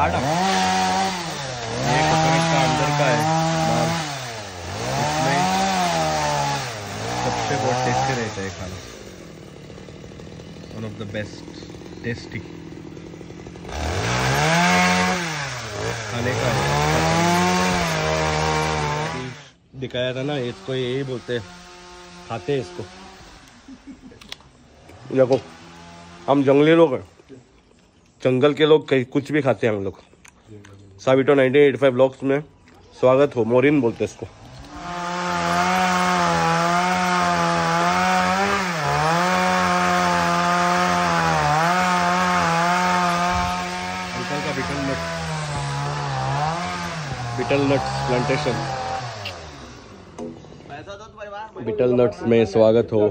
ये अंदर का है माल इसमें सबसे बहुत टेस्टी रहता है खाना। One of the best tasty खाने का है। दिखाया था ना इसको यही बोलते हैं। खाते हैं इसको। देखो हम जंगली लोग हैं। जंगल के लोग कहीं कुछ भी खाते हैं हम लोग। साविटो 1985 ब्लॉग्स में स्वागत हो मोरिन बोलते हैं इसको। Betel betel nuts plantation betel nuts में स्वागत हो?